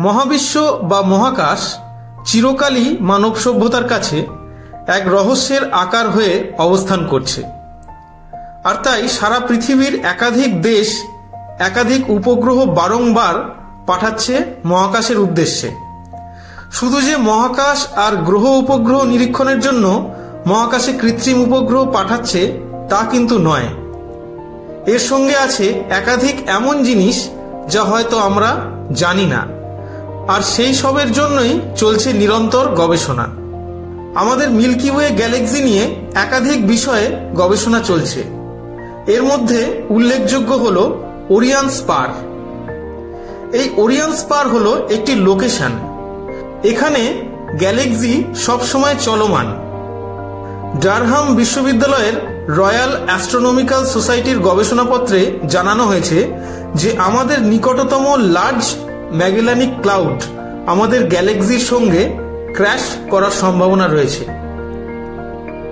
মহাবিশ্ব বা মহাকাশ চিরকালই মানব সভ্যতার কাছে এক রহস্যের আকার হয়ে অবস্থান করছে। আর তাই সারা পৃথিবীর একাধিক দেশ, একাধিক উপগ্রহ বারংবার পাঠাচ্ছে মহাকাশের উদ্দেশ্যে। শুধু যে মহাকাশ আর গ্রহ উপগ্রহ নিরীক্ষণের জন্য মহাকাশে কৃত্রিম উপগ্রহ পাঠাচ্ছে তা কিন্তু নয়। এর সঙ্গে আছে একাধিক এমন জিনিস যা হয়তো আমরা জানি না। আর সেই সবের জন্যই চলছে নিরন্তর গবেষণা। আমাদের মিল্কি ওয়ে গ্যালাক্সি নিয়ে একাধিক বিষয়ে গবেষণা চলছে। এর মধ্যে উল্লেখযোগ্য হল ওরিয়ান স্পার। এই ওরিয়ান স্পার হল একটি লোকেশন। এখানে গ্যালাক্সি সবসময় চলমান। ডারহাম বিশ্ববিদ্যালয়ের রয়্যাল অ্যাস্ট্রোনমিক্যাল সোসাইটির গবেষণাপত্রে জানানো হয়েছে যে আমাদের নিকটতম লার্জ ম্যাগেলানিক ক্লাউড আমাদের গ্যালাক্সির সঙ্গে ক্র্যাশ করার সম্ভাবনা রয়েছে।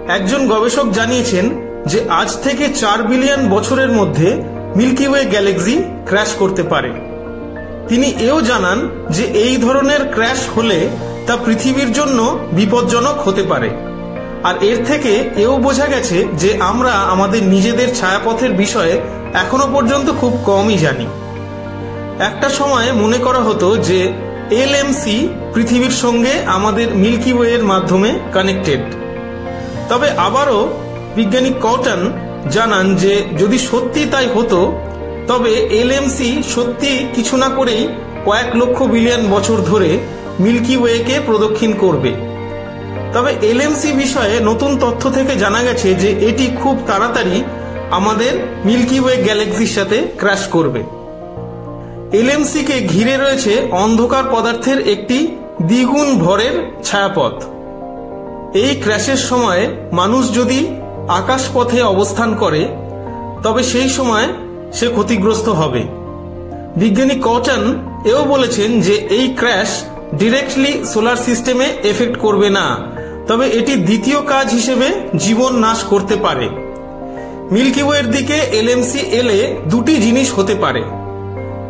একজন গবেষক জানিয়েছেন যে আজ থেকে চার বিলিয়ন বছরের মধ্যে মিল্কি ওয়ে গ্যালাক্সি ক্র্যাশ করতে পারে। তিনি এও জানান যে এই ধরনের ক্র্যাশ হলে তা পৃথিবীর জন্য বিপজ্জনক হতে পারে। আর এর থেকে এও বোঝা গেছে যে আমরা আমাদের নিজেদের ছায়াপথের বিষয়ে এখনও পর্যন্ত খুব কমই জানি। একটা সময় মনে করা হতো যে এলএমসি পৃথিবীর সঙ্গে আমাদের মিল্কি ওয়ের মাধ্যমে কানেক্টেড। তবে আবারও বিজ্ঞানী কটন জানান যে যদি সত্যি তাই হতো, তবে এলএমসি সত্যি কিছু না করেই কয়েক লক্ষ বিলিয়ন বছর ধরে মিল্কি ওয়েকে প্রদক্ষিণ করবে। তবে এলএমসি বিষয়ে নতুন তথ্য থেকে জানা গেছে যে এটি খুব তাড়াতাড়ি আমাদের মিল্কি ওয়ে গ্যালাক্সির সাথে ক্র্যাশ করবে। এলএমসিকে ঘিরে রয়েছে অন্ধকার পদার্থের একটি দ্বিগুণ ভরের ছায়াপথ। এই ক্র্যাশের সময় মানুষ যদি আকাশপথে অবস্থান করে, তবে সেই সময় সে ক্ষতিগ্রস্ত হবে। বিজ্ঞানী কটন এও বলেছেন যে এই ক্র্যাশ ডিরেক্টলি সোলার সিস্টেমে এফেক্ট করবে না, তবে এটি দ্বিতীয় কাজ হিসেবে জীবন নাশ করতে পারে। মিল্কি ওয়ের দিকে এলএমসি এলে দুটি জিনিস হতে পারে।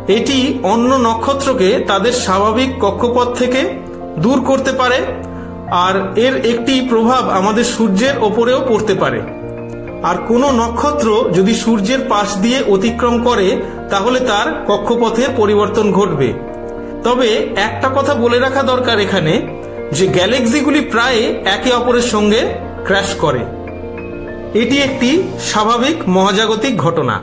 এটি অন্য নক্ষত্রকে তাদের স্বাভাবিক কক্ষপথ থেকে দূর করতে পারে, আর এর একটি প্রভাব আমাদের সূর্যের ওপরেও পড়তে পারে। আর কোনো নক্ষত্র যদি সূর্যের পাশ দিয়ে অতিক্রম করে, তাহলে তার কক্ষপথের পরিবর্তন ঘটবে। তবে একটা কথা বলে রাখা দরকার এখানে, যে গ্যালাক্সিগুলি প্রায় একে অপরের সঙ্গে ক্র্যাশ করে। এটি একটি স্বাভাবিক মহাজাগতিক ঘটনা।